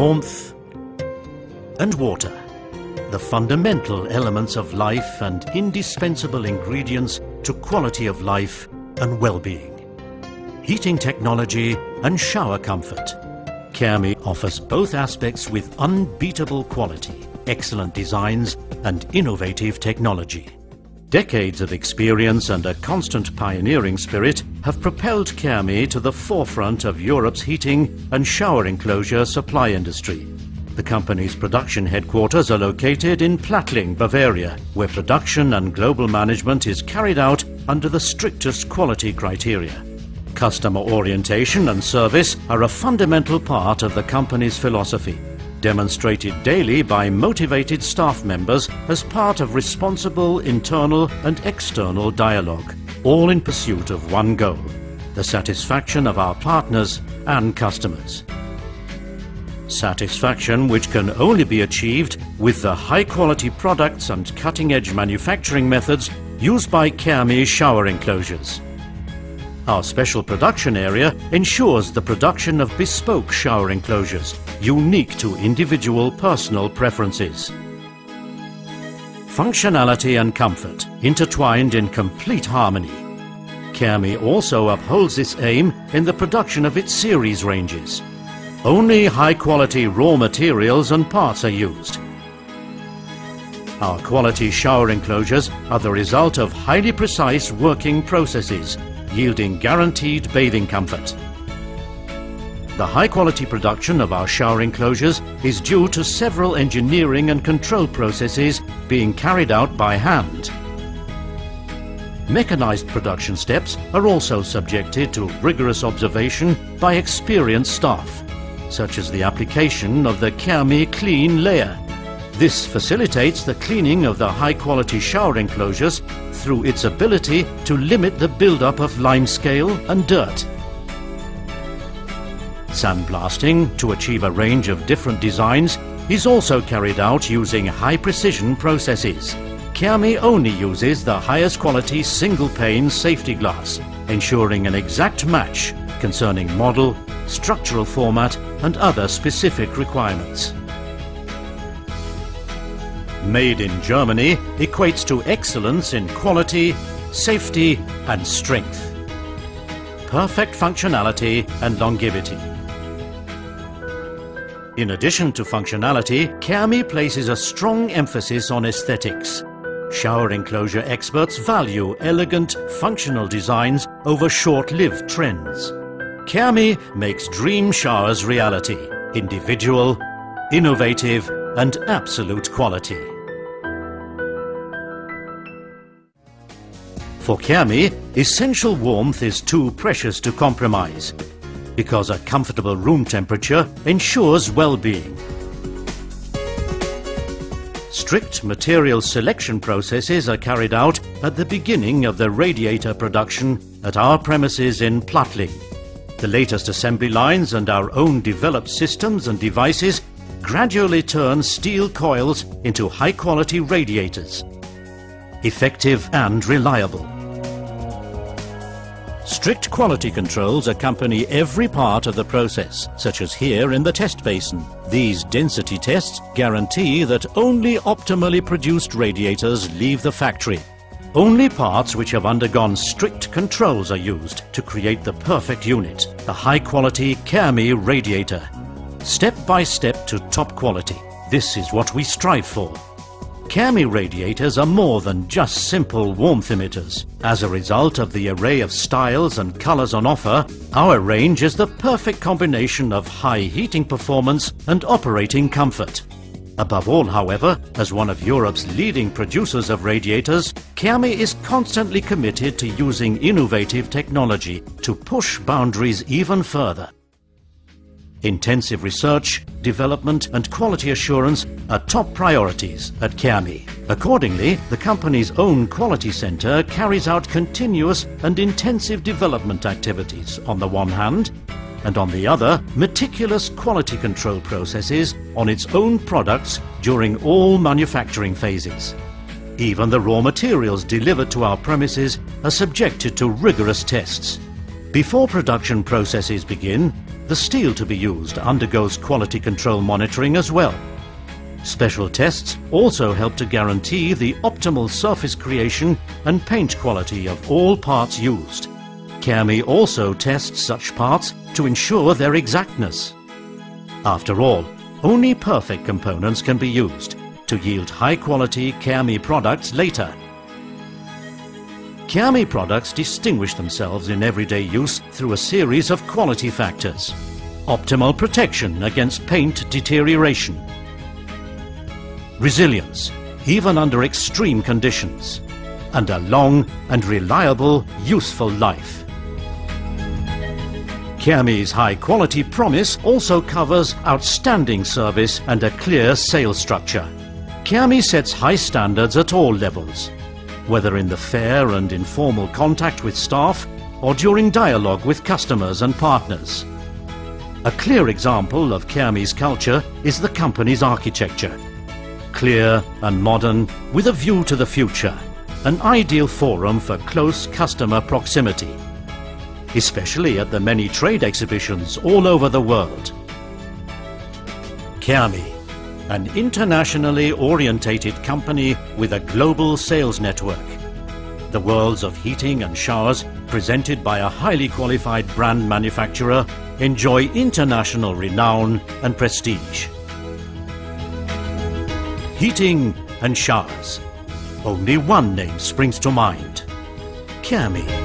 warmth and water, the fundamental elements of life and indispensable ingredients to quality of life and well-being. Heating technology and shower comfort. Kermi offers both aspects with unbeatable quality, excellent designs and innovative technology. Decades of experience and a constant pioneering spirit have propelled Kermi to the forefront of Europe's heating and shower enclosure supply industry. The company's production headquarters are located in Plattling, Bavaria, where production and global management is carried out under the strictest quality criteria. Customer orientation and service are a fundamental part of the company's philosophy demonstrated daily by motivated staff members as part of responsible internal and external dialogue, all in pursuit of one goal, the satisfaction of our partners and customers. Satisfaction which can only be achieved with the high quality products and cutting edge manufacturing methods used by Kermi shower enclosures. Our special production area ensures the production of bespoke shower enclosures, unique to individual personal preferences. Functionality and comfort intertwined in complete harmony. Kermi also upholds this aim in the production of its series ranges. Only high-quality raw materials and parts are used. Our quality shower enclosures are the result of highly precise working processes yielding guaranteed bathing comfort. The high-quality production of our shower enclosures is due to several engineering and control processes being carried out by hand. Mechanized production steps are also subjected to rigorous observation by experienced staff, such as the application of the Kermi Clean layer. This facilitates the cleaning of the high-quality shower enclosures through its ability to limit the buildup of limescale and dirt. Sandblasting to achieve a range of different designs is also carried out using high-precision processes. Kermi only uses the highest quality single-pane safety glass, ensuring an exact match concerning model, structural format and other specific requirements. Made in Germany equates to excellence in quality, safety and strength. Perfect functionality and longevity. In addition to functionality, Kermi places a strong emphasis on aesthetics. Shower enclosure experts value elegant, functional designs over short-lived trends. Kermi makes dream showers reality, individual, innovative and absolute quality. For Kermi, essential warmth is too precious to compromise because a comfortable room temperature ensures well-being. Strict material selection processes are carried out at the beginning of the radiator production at our premises in Plattling. The latest assembly lines and our own developed systems and devices gradually turn steel coils into high-quality radiators. Effective and reliable. Strict quality controls accompany every part of the process, such as here in the test basin. These density tests guarantee that only optimally produced radiators leave the factory. Only parts which have undergone strict controls are used to create the perfect unit, the high-quality Kermi radiator. Step by step to top quality. This is what we strive for. Kermi radiators are more than just simple warmth emitters. As a result of the array of styles and colors on offer, our range is the perfect combination of high heating performance and operating comfort. Above all, however, as one of Europe's leading producers of radiators, Kermi is constantly committed to using innovative technology to push boundaries even further. Intensive research, development and quality assurance are top priorities at Kermi. Accordingly, the company's own quality centre carries out continuous and intensive development activities on the one hand, and on the other, meticulous quality control processes on its own products during all manufacturing phases. Even the raw materials delivered to our premises are subjected to rigorous tests. Before production processes begin, the steel to be used undergoes quality control monitoring as well. Special tests also help to guarantee the optimal surface creation and paint quality of all parts used. Kermi also tests such parts to ensure their exactness. After all, only perfect components can be used to yield high-quality Kermi products later. Kermi products distinguish themselves in everyday use through a series of quality factors. Optimal protection against paint deterioration. Resilience, even under extreme conditions. And a long and reliable, useful life. Kermi's high-quality promise also covers outstanding service and a clear sales structure. Kermi sets high standards at all levels, whether in the fair and informal contact with staff or during dialogue with customers and partners. A clear example of Kermi's culture is the company's architecture. Clear and modern, with a view to the future, an ideal forum for close customer proximity especially at the many trade exhibitions all over the world. Kermi, an internationally orientated company with a global sales network. The worlds of heating and showers, presented by a highly qualified brand manufacturer, enjoy international renown and prestige. Heating and showers. Only one name springs to mind. Kermi.